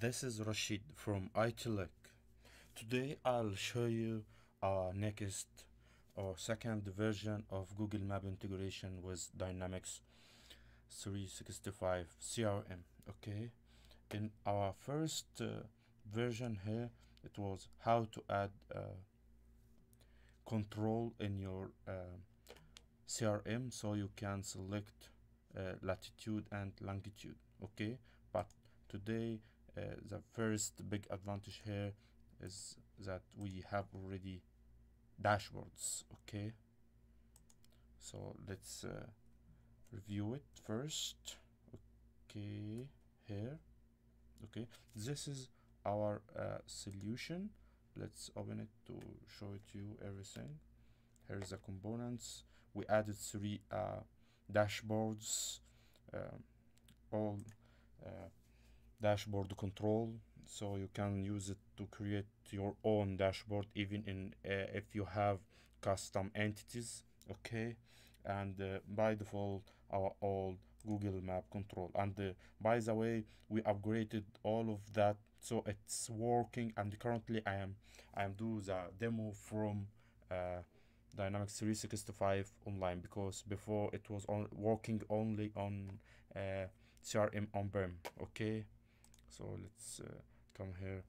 this is Rasheed from ITLEC. Today I'll show you our next or second version of Google Map integration with Dynamics 365 CRM. Okay, in our first uh, version here, it was how to add uh, control in your uh, CRM so you can select uh, latitude and longitude. Okay, but today the first big advantage here is that we have already dashboards okay? So let's uh, review it first. Okay here. Okay this is our uh, solution. Let's open it to show it to you everything. Here's the components. We added three uh, dashboards um, all uh, dashboard control so you can use it to create your own dashboard even in uh, if you have custom entities okay? And uh, by default our old google map control. And uh, by the way we upgraded all of that so it's working and currently i am i am do the demo from uh, dynamics 365 online because before it was on working only on uh, crm on-prem okay so let's uh, come here.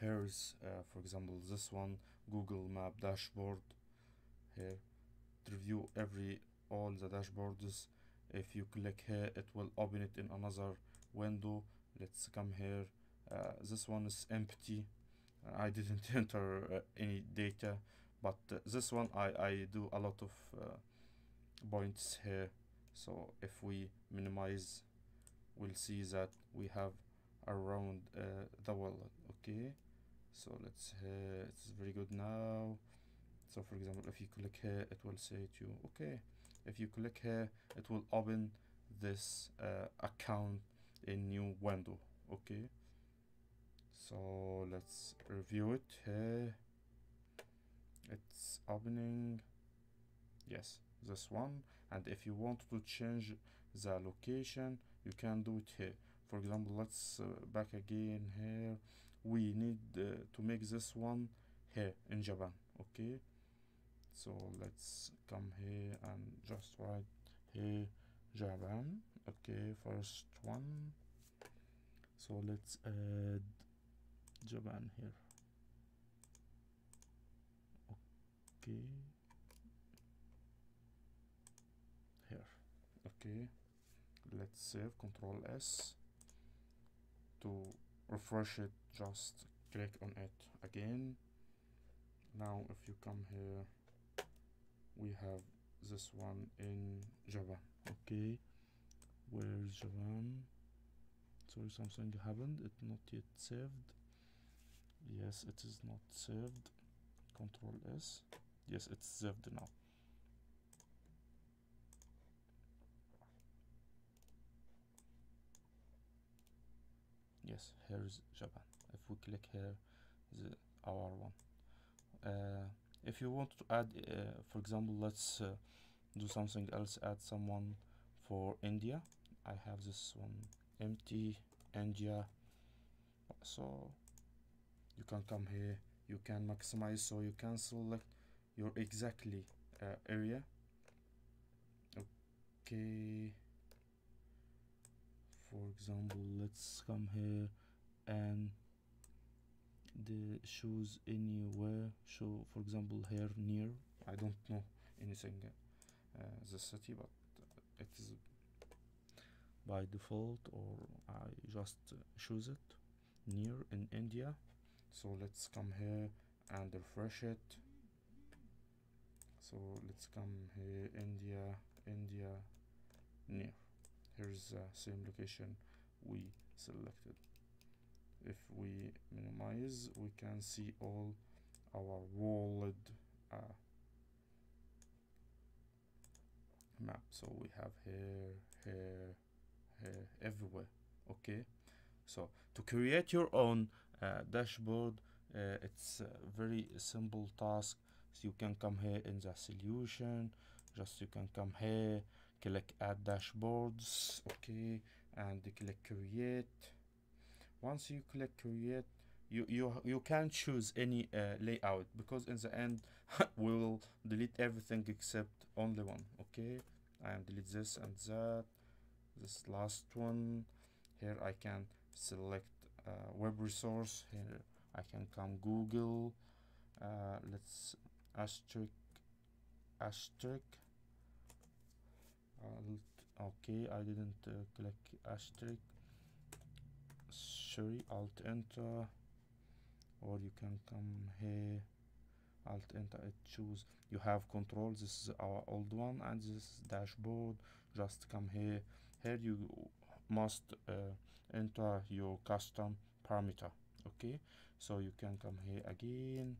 Here's uh, for example this one google map dashboard. Here to review every all the dashboards. If you click here it will open it in another window. Let's come here. Uh, this one is empty. I didn't enter uh, any data but uh, this one I, I do a lot of uh, points here. So if we minimize we'll see that we have around uh, the wallet okay? So let's uh, it's very good now. So for example if you click here it will say to you okay? If you click here it will open this uh, account in new window okay? So let's review it here. It's opening yes this one. And if you want to change the location you can do it here. For example let's uh, back again here. We need uh, to make this one here in Japan okay? So let's come here and just write here Japan okay first one. So let's add Japan here. Okay here okay let's save control s to refresh it just click on it again. Now if you come here we have this one in Java. Okay where's java? Sorry something happened it not yet saved. Yes it is not saved. Control s. Yes it's saved now yes here's Japan. If we click here the our one? Uh, if you want to add uh, for example let's uh, do something else add someone for India. I have this one empty India. So you can come here. You can maximize so you can select your exactly uh, area. Okay for example let's come here and the shows anywhere show for example here near I don't know anything uh, the city but it is by default or I just choose it near in India. So let's come here and refresh it. So let's come here India India near here's the same location we selected. If we minimize we can see all our world uh, map. So we have here here here everywhere. Okay? So to create your own uh, dashboard uh, it's a very simple task. So you can come here in the solution. Just you can come here click add dashboards okay and click create. Once you click create you you you can choose any uh, layout because in the end we will delete everything except only one okay I am delete this and that this last one. Here I can select uh, web resource. Here I can come Google uh, let's asterisk asterisk okay I didn't uh, click asterisk. Sorry alt enter. Or you can come here. Alt enter it choose. You have control. This is our old one. And this is dashboard. Just come here. Here you must uh, enter your custom parameter. Okay so you can come here again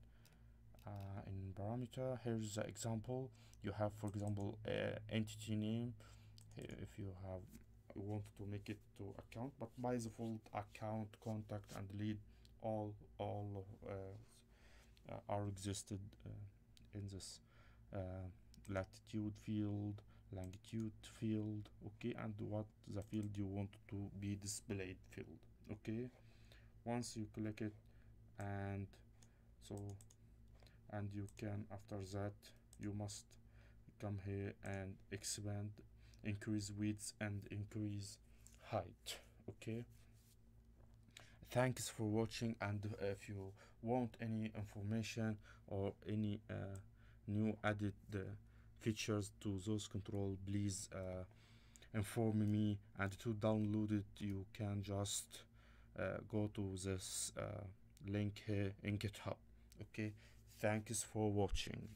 uh, in parameter. Here's the example. You have for example uh, entity name if you have want to make it to account but by default account contact and lead all all uh, uh, are existed uh, in this uh, latitude field longitude field okay and what the field you want to be displayed field okay? Once you click it and so and you can after that you must come here and expand increase width and increase height okay? Thanks for watching and uh, if you want any information or any uh, new added uh, features to those control please uh, inform me and to download it you can just uh, go to this uh, link here in github okay? Thanks for watching